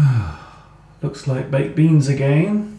Looks like baked beans again.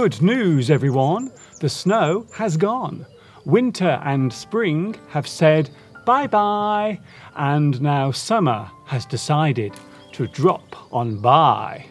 Good news, everyone. The snow has gone. Winter and spring have said bye bye, and now summer has decided to drop on by.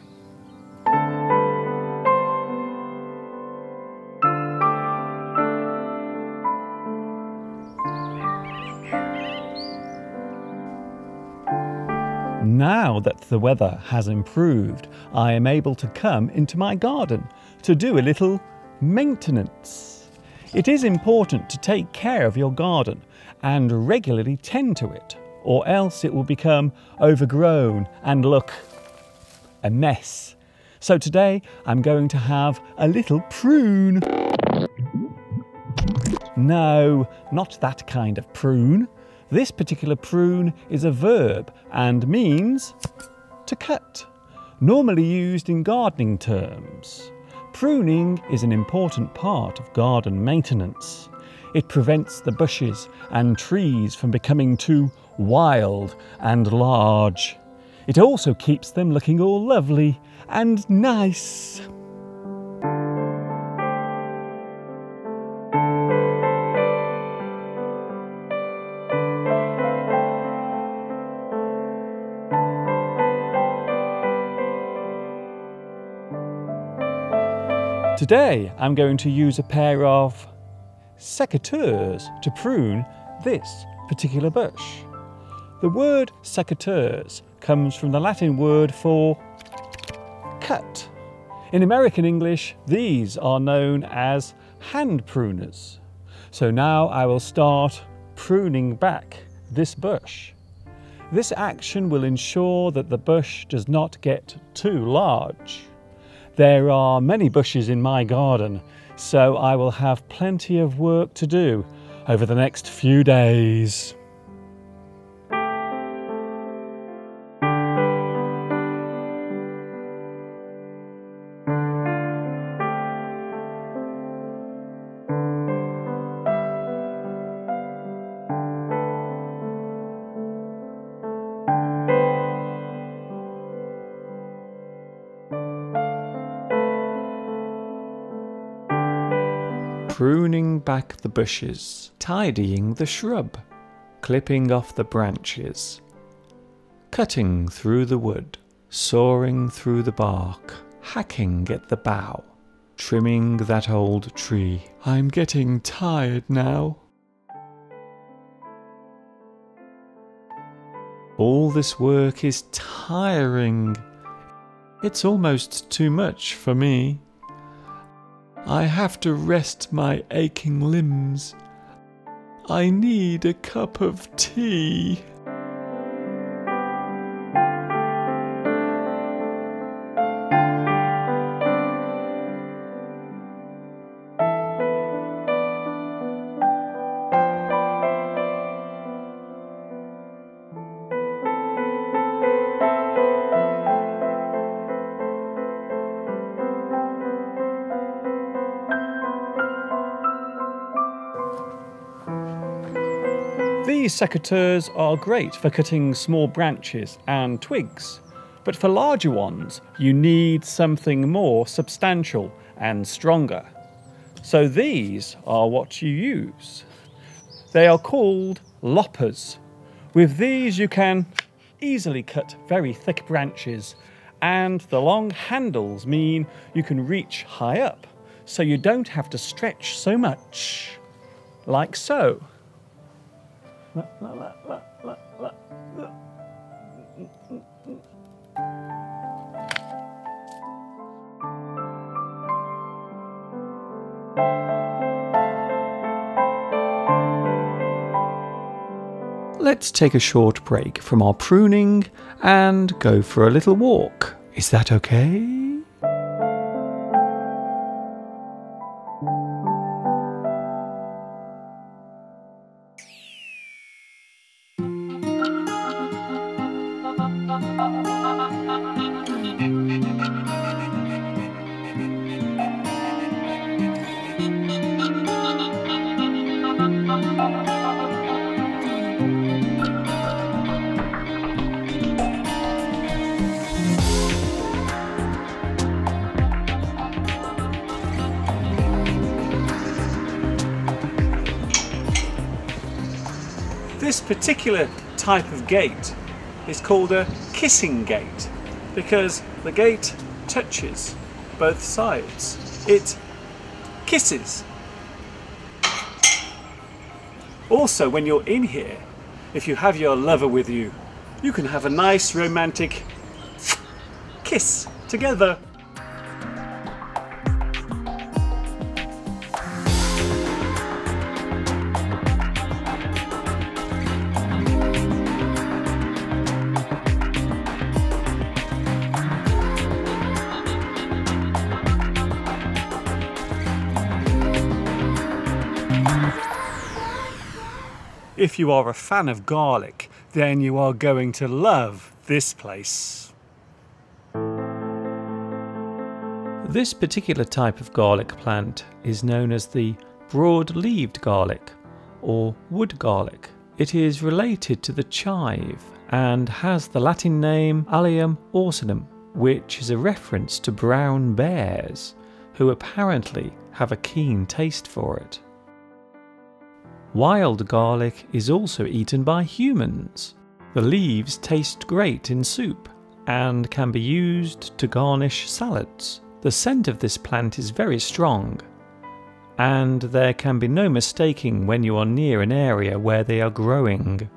Now that the weather has improved, I am able to come into my garden to do a little maintenance. It is important to take care of your garden and regularly tend to it, or else it will become overgrown and look a mess. So today I'm going to have a little prune. No, not that kind of prune. This particular prune is a verb and means to cut, normally used in gardening terms. Pruning is an important part of garden maintenance. It prevents the bushes and trees from becoming too wild and large. It also keeps them looking all lovely and nice. Today I'm going to use a pair of secateurs to prune this particular bush. The word secateurs comes from the Latin word for cut. In American English, these are known as hand pruners. So now I will start pruning back this bush. This action will ensure that the bush does not get too large. There are many bushes in my garden, so I will have plenty of work to do over the next few days. Pruning back the bushes, tidying the shrub, clipping off the branches, cutting through the wood, sawing through the bark, hacking at the bough, trimming that old tree. I'm getting tired now. All this work is tiring. It's almost too much for me. I have to rest my aching limbs. I need a cup of tea. These secateurs are great for cutting small branches and twigs, but for larger ones, you need something more substantial and stronger. So these are what you use. They are called loppers. With these, you can easily cut very thick branches, and the long handles mean you can reach high up, so you don't have to stretch so much. Like so. Let's take a short break from our pruning and go for a little walk. Is that okay? This particular type of gate is called a kissing gate because the gate touches both sides. It kisses. Also, when you're in here, if you have your lover with you, you can have a nice romantic kiss together. If you are a fan of garlic, then you are going to love this place. This particular type of garlic plant is known as the broad-leaved garlic or wood garlic. It is related to the chive and has the Latin name Allium ursinum, which is a reference to brown bears who apparently have a keen taste for it. Wild garlic is also eaten by humans. The leaves taste great in soup and can be used to garnish salads. The scent of this plant is very strong, and there can be no mistaking when you are near an area where they are growing.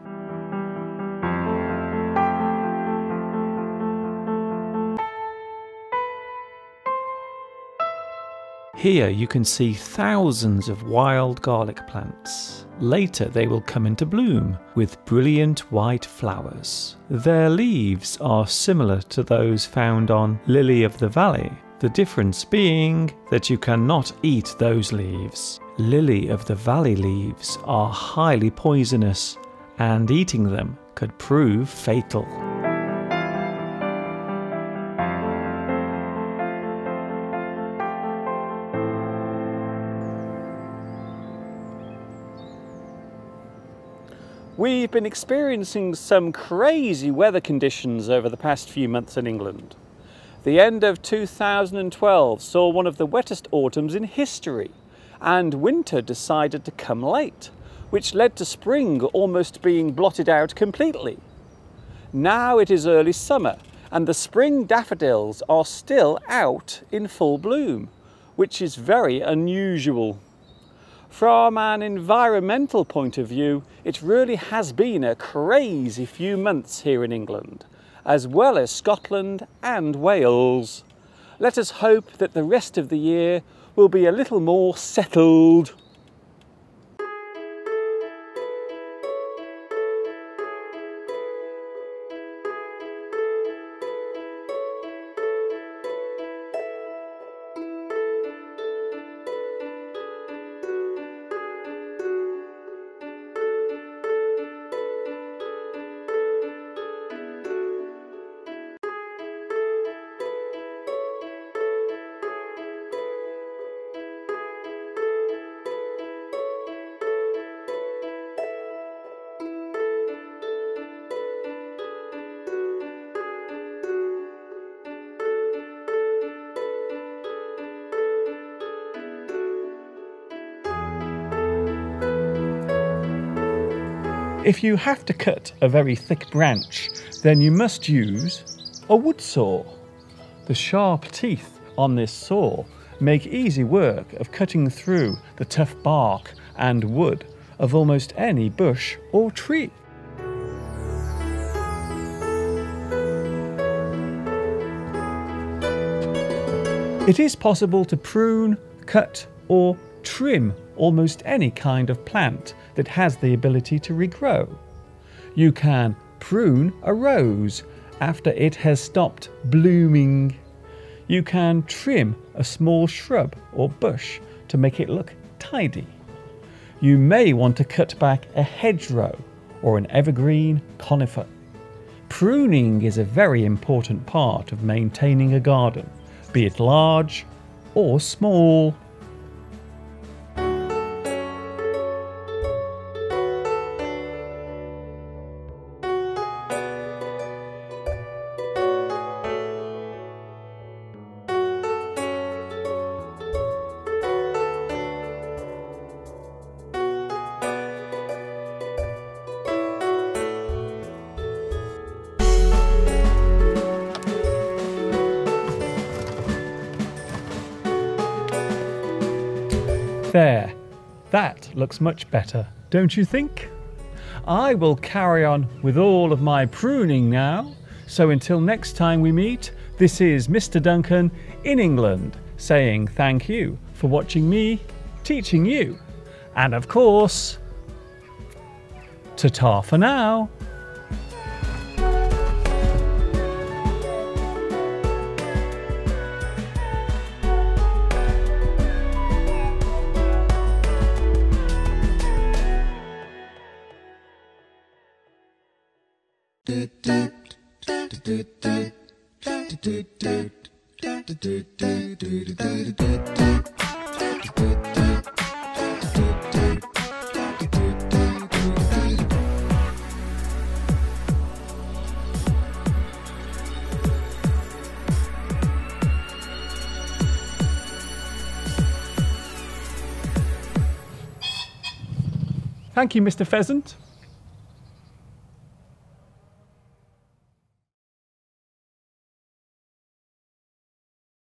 Here you can see thousands of wild garlic plants. Later they will come into bloom with brilliant white flowers. Their leaves are similar to those found on lily of the valley, the difference being that you cannot eat those leaves. Lily of the valley leaves are highly poisonous and eating them could prove fatal. We've been experiencing some crazy weather conditions over the past few months in England. The end of 2012 saw one of the wettest autumns in history, and winter decided to come late, which led to spring almost being blotted out completely. Now it is early summer, and the spring daffodils are still out in full bloom, which is very unusual. From an environmental point of view, it really has been a crazy few months here in England, as well as Scotland and Wales. Let us hope that the rest of the year will be a little more settled. If you have to cut a very thick branch, then you must use a wood saw. The sharp teeth on this saw make easy work of cutting through the tough bark and wood of almost any bush or tree. It is possible to prune, cut, or trim almost any kind of plant that has the ability to regrow. You can prune a rose after it has stopped blooming. You can trim a small shrub or bush to make it look tidy. You may want to cut back a hedgerow or an evergreen conifer. Pruning is a very important part of maintaining a garden be it large or small. There, that looks much better, don't you think? I will carry on with all of my pruning now, so until next time we meet, this is Mr. Duncan in England saying thank you for watching me teaching you. And of course, ta-ta for now. Thank you, Mr. Pheasant.